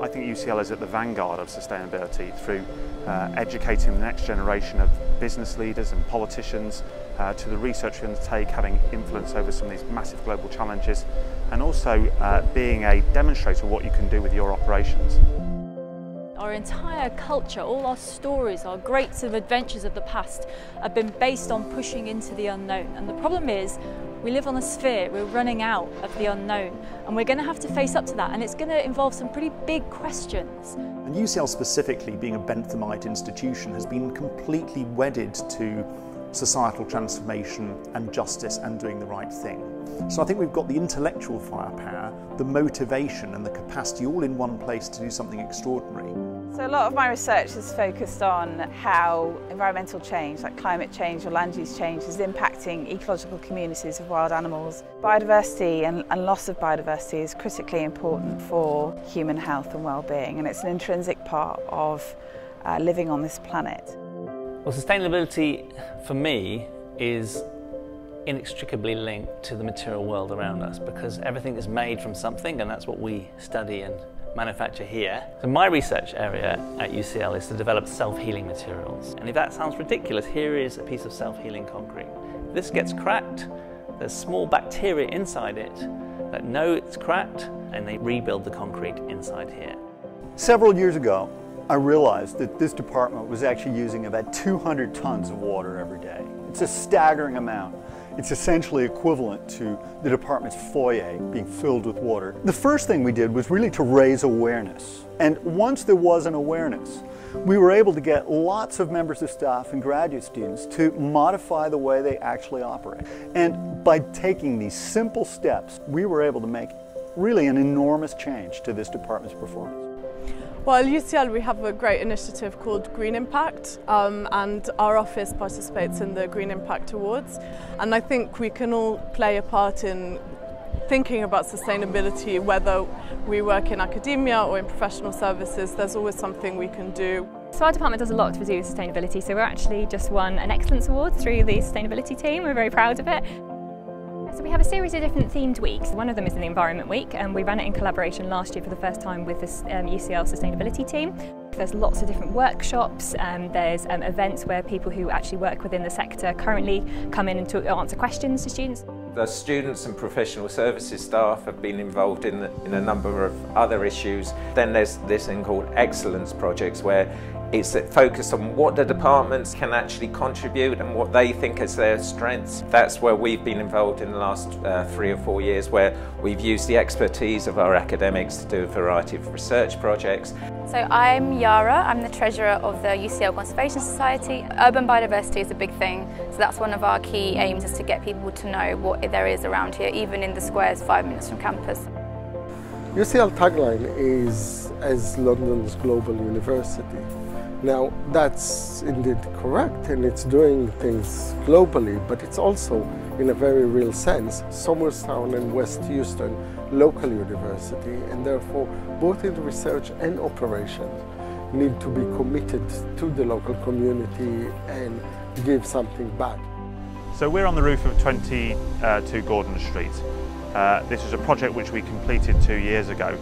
I think UCL is at the vanguard of sustainability through uh, educating the next generation of business leaders and politicians uh, to the research we undertake, having influence over some of these massive global challenges, and also uh, being a demonstrator of what you can do with your operations. Our entire culture, all our stories, our great sort of adventures of the past have been based on pushing into the unknown. And the problem is, we live on a sphere, we're running out of the unknown, and we're going to have to face up to that, and it's going to involve some pretty big questions. And UCL specifically, being a Benthamite institution, has been completely wedded to societal transformation and justice and doing the right thing. So I think we've got the intellectual firepower, the motivation and the capacity all in one place to do something extraordinary. So a lot of my research is focused on how environmental change, like climate change or land use change, is impacting ecological communities of wild animals. Biodiversity and, and loss of biodiversity is critically important for human health and well-being and it's an intrinsic part of uh, living on this planet. Well, sustainability for me is inextricably linked to the material world around us because everything is made from something and that's what we study and manufacture here. So my research area at UCL is to develop self-healing materials. And if that sounds ridiculous, here is a piece of self-healing concrete. This gets cracked, there's small bacteria inside it that know it's cracked and they rebuild the concrete inside here. Several years ago, I realized that this department was actually using about 200 tons of water every day. It's a staggering amount. It's essentially equivalent to the department's foyer being filled with water. The first thing we did was really to raise awareness. And once there was an awareness, we were able to get lots of members of staff and graduate students to modify the way they actually operate. And by taking these simple steps, we were able to make really an enormous change to this department's performance. Well, at UCL we have a great initiative called Green Impact um, and our office participates in the Green Impact Awards and I think we can all play a part in thinking about sustainability whether we work in academia or in professional services there's always something we can do. So our department does a lot to do with sustainability so we're actually just won an excellence award through the sustainability team we're very proud of it. So we have a series of different themed weeks. One of them is the Environment Week and we ran it in collaboration last year for the first time with the um, UCL Sustainability team. There's lots of different workshops, um, there's um, events where people who actually work within the sector currently come in and answer questions to students. The students and professional services staff have been involved in, the, in a number of other issues. Then there's this thing called excellence projects where it's focused on what the departments can actually contribute and what they think is their strengths. That's where we've been involved in the last uh, three or four years where we've used the expertise of our academics to do a variety of research projects. So I'm Yara, I'm the treasurer of the UCL Conservation Society. Urban biodiversity is a big thing, so that's one of our key aims is to get people to know what there is around here, even in the squares five minutes from campus. UCL tagline is as London's global university. Now that's indeed correct and it's doing things globally, but it's also in a very real sense Somerstown and West Euston local university and therefore both in research and operations need to be committed to the local community and give something back. So we're on the roof of 22 uh, Gordon Street. Uh, this is a project which we completed two years ago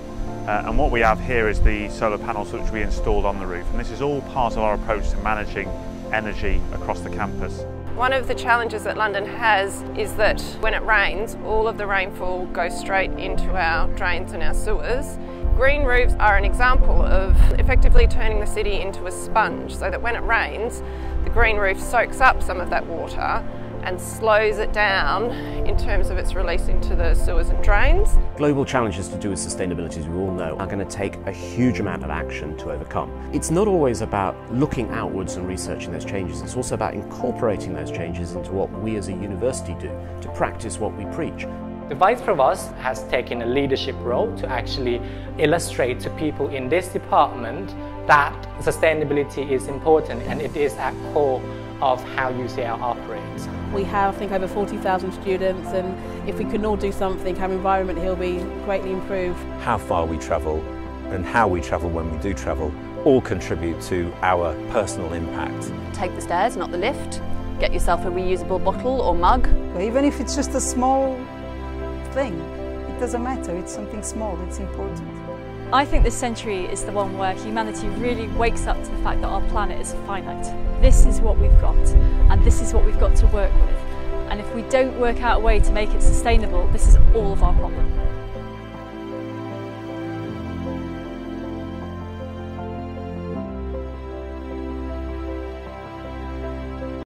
uh, and what we have here is the solar panels which we installed on the roof and this is all part of our approach to managing energy across the campus. One of the challenges that London has is that when it rains, all of the rainfall goes straight into our drains and our sewers. Green roofs are an example of effectively turning the city into a sponge so that when it rains, the green roof soaks up some of that water and slows it down in terms of its release into the sewers and drains. Global challenges to do with sustainability, as we all know, are going to take a huge amount of action to overcome. It's not always about looking outwards and researching those changes, it's also about incorporating those changes into what we as a university do, to practice what we preach. The Vice Provost has taken a leadership role to actually illustrate to people in this department that sustainability is important and it is at core of how UCL operates. We have, I think, over 40,000 students and if we can all do something, our environment here will be greatly improved. How far we travel and how we travel when we do travel all contribute to our personal impact. Take the stairs, not the lift. Get yourself a reusable bottle or mug. Even if it's just a small thing, it doesn't matter, it's something small, it's important. I think this century is the one where humanity really wakes up to the fact that our planet is finite. This is what we've got, and this is what we've got to work with. And if we don't work out a way to make it sustainable, this is all of our problem.